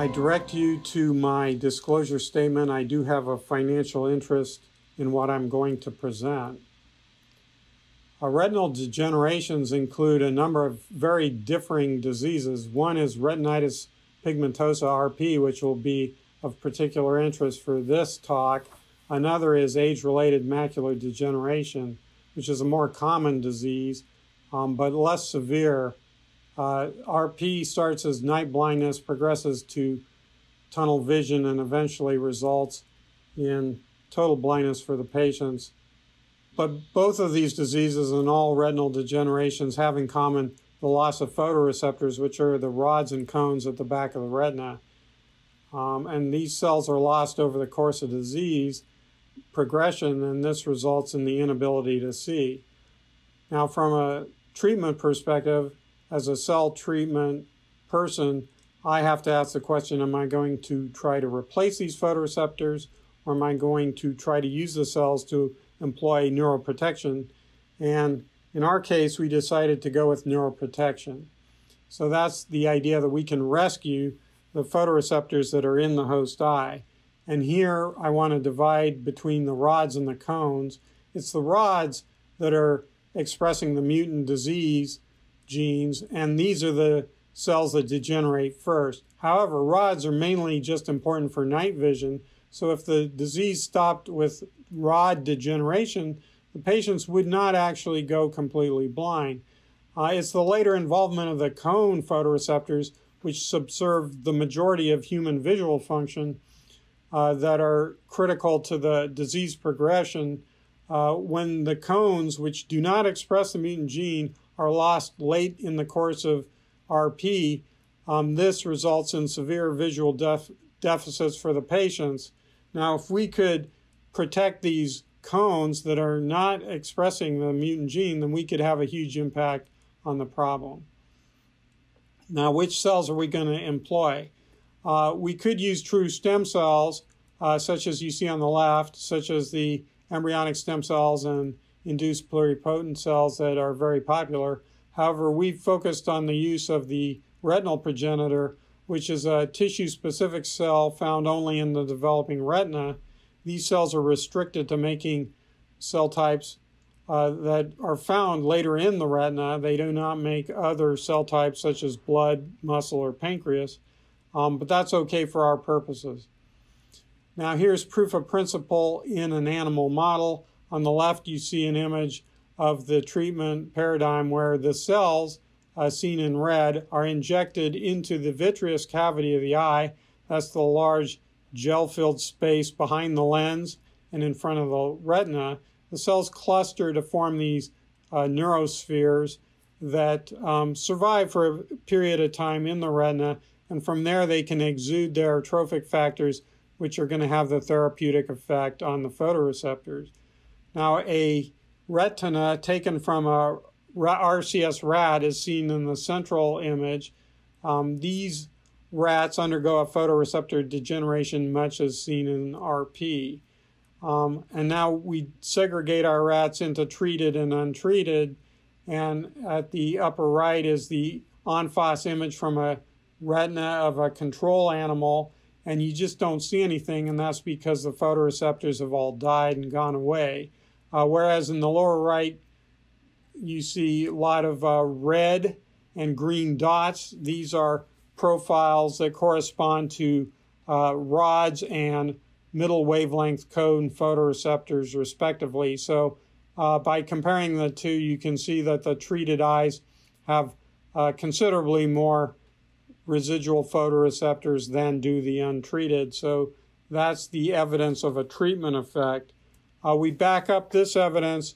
I direct you to my disclosure statement. I do have a financial interest in what I'm going to present. Uh, retinal degenerations include a number of very differing diseases. One is retinitis pigmentosa RP, which will be of particular interest for this talk. Another is age related macular degeneration, which is a more common disease um, but less severe. Uh, RP starts as night blindness, progresses to tunnel vision, and eventually results in total blindness for the patients. But both of these diseases and all retinal degenerations have in common the loss of photoreceptors, which are the rods and cones at the back of the retina. Um, and these cells are lost over the course of disease progression, and this results in the inability to see. Now, from a treatment perspective, as a cell treatment person, I have to ask the question Am I going to try to replace these photoreceptors, or am I going to try to use the cells to employ neuroprotection? And in our case, we decided to go with neuroprotection. So that's the idea that we can rescue the photoreceptors that are in the host eye. And here I want to divide between the rods and the cones. It's the rods that are expressing the mutant disease genes, and these are the cells that degenerate first. However, rods are mainly just important for night vision, so if the disease stopped with rod degeneration, the patients would not actually go completely blind. Uh, it's the later involvement of the cone photoreceptors, which subserve the majority of human visual function, uh, that are critical to the disease progression uh, when the cones, which do not express the mutant gene, are lost late in the course of RP, um, this results in severe visual def- deficits for the patients. Now, if we could protect these cones that are not expressing the mutant gene, then we could have a huge impact on the problem. Now, which cells are we going to employ? Uh, we could use true stem cells, uh, such as you see on the left, such as the embryonic stem cells and induced pluripotent cells that are very popular. However, we've focused on the use of the retinal progenitor, which is a tissue specific cell found only in the developing retina. These cells are restricted to making cell types uh, that are found later in the retina. They do not make other cell types such as blood, muscle, or pancreas, um, but that's okay for our purposes. Now here's proof of principle in an animal model. On the left, you see an image of the treatment paradigm where the cells, uh, seen in red, are injected into the vitreous cavity of the eye. That's the large gel-filled space behind the lens and in front of the retina. The cells cluster to form these uh, neurospheres that um, survive for a period of time in the retina, and from there they can exude their trophic factors which are going to have the therapeutic effect on the photoreceptors. Now, a retina taken from a RCS rat is seen in the central image. Um, these rats undergo a photoreceptor degeneration, much as seen in RP. Um, and now we segregate our rats into treated and untreated. And at the upper right is the face image from a retina of a control animal and you just don't see anything, and that's because the photoreceptors have all died and gone away. Uh, whereas in the lower right, you see a lot of uh, red and green dots. These are profiles that correspond to uh, rods and middle wavelength cone photoreceptors, respectively. So, uh, by comparing the two, you can see that the treated eyes have uh, considerably more residual photoreceptors than do the untreated. So that's the evidence of a treatment effect. Uh, we back up this evidence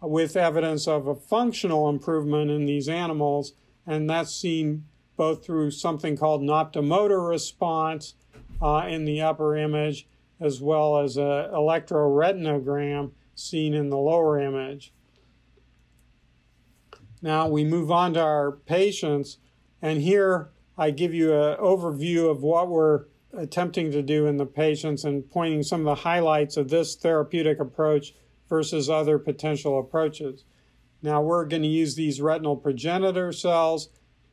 with evidence of a functional improvement in these animals, and that's seen both through something called an optomotor response uh, in the upper image, as well as an electroretinogram seen in the lower image. Now we move on to our patients, and here I give you an overview of what we're attempting to do in the patients and pointing some of the highlights of this therapeutic approach versus other potential approaches. Now we're going to use these retinal progenitor cells.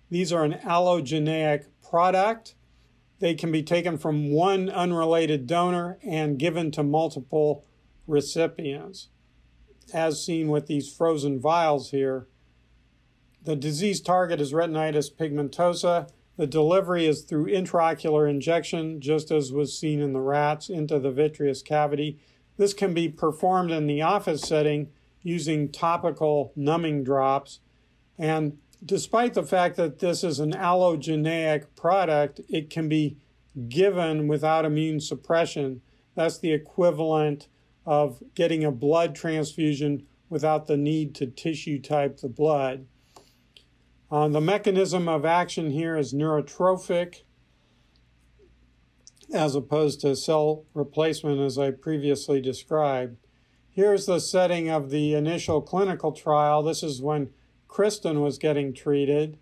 These are an allogeneic product. they can be taken from one unrelated donor and given to multiple recipients, as seen with these frozen vials here. The disease target is retinitis pigmentosa. The delivery is through intraocular injection, just as was seen in the rats, into the vitreous cavity. This can be performed in the office setting using topical numbing drops. And despite the fact that this is an allogeneic product, it can be given without immune suppression. That's the equivalent of getting a blood transfusion without the need to tissue type the blood. Uh, the mechanism of action here is neurotrophic as opposed to cell replacement as I previously described. Here's the setting of the initial clinical trial. This is when Kristen was getting treated.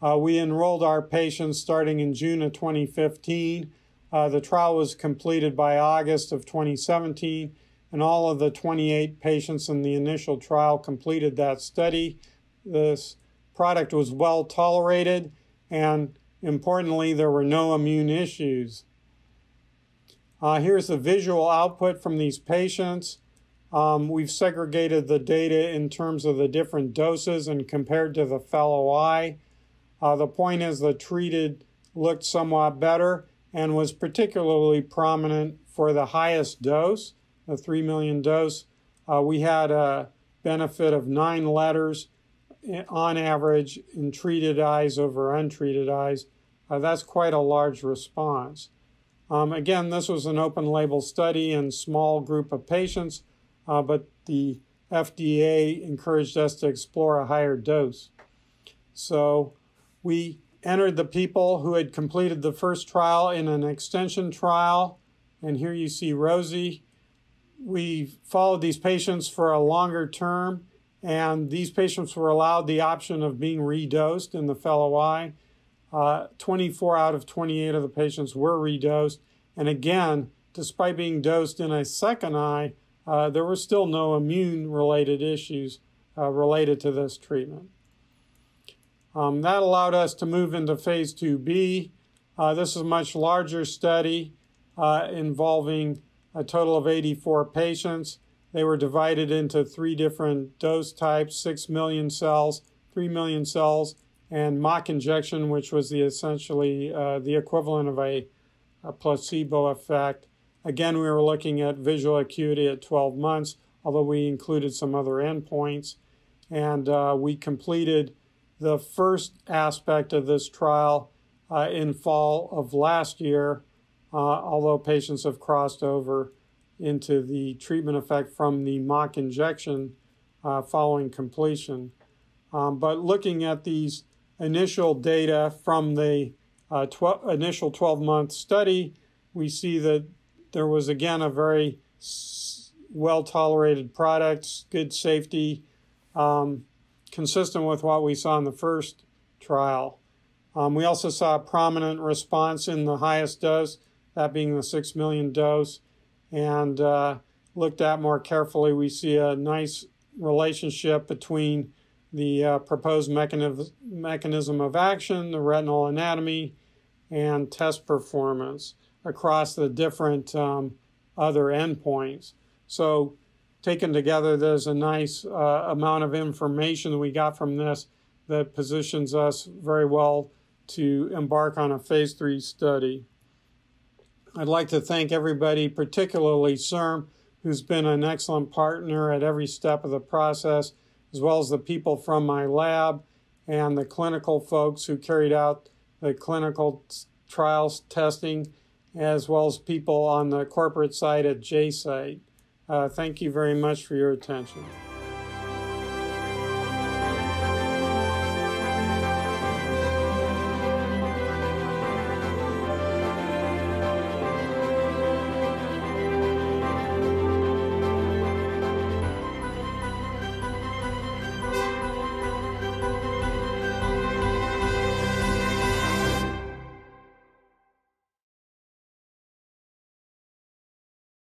Uh, we enrolled our patients starting in June of 2015. Uh, the trial was completed by August of 2017, and all of the 28 patients in the initial trial completed that study. This product was well tolerated, and importantly, there were no immune issues. Uh, here's the visual output from these patients. Um, we've segregated the data in terms of the different doses and compared to the fellow eye. Uh, the point is the treated looked somewhat better and was particularly prominent for the highest dose, the 3 million dose. Uh, we had a benefit of nine letters on average in treated eyes over untreated eyes. Uh, that's quite a large response. Um, again, this was an open label study in small group of patients uh, but the FDA encouraged us to explore a higher dose. So we entered the people who had completed the first trial in an extension trial. And here you see Rosie. We followed these patients for a longer term, and these patients were allowed the option of being redosed in the fellow eye. Uh, 24 out of 28 of the patients were redosed. And again, despite being dosed in a second eye, uh, there were still no immune related issues uh, related to this treatment. Um, that allowed us to move into phase 2B. Uh, this is a much larger study uh, involving a total of 84 patients. They were divided into three different dose types 6 million cells, 3 million cells, and mock injection, which was the essentially uh, the equivalent of a, a placebo effect. Again, we were looking at visual acuity at 12 months, although we included some other endpoints. And uh, we completed the first aspect of this trial uh, in fall of last year, uh, although patients have crossed over into the treatment effect from the mock injection uh, following completion. Um, but looking at these initial data from the uh, tw- initial 12 month study, we see that there was again a very well tolerated product, good safety, um, consistent with what we saw in the first trial. Um, we also saw a prominent response in the highest dose, that being the 6 million dose. And uh, looked at more carefully, we see a nice relationship between the uh, proposed mechanism, mechanism of action, the retinal anatomy, and test performance across the different um, other endpoints. So, taken together, there's a nice uh, amount of information that we got from this that positions us very well to embark on a phase three study. I'd like to thank everybody, particularly CIRM, who's been an excellent partner at every step of the process, as well as the people from my lab and the clinical folks who carried out the clinical trials testing as well as people on the corporate side at jCyte. Uh, thank you very much for your attention.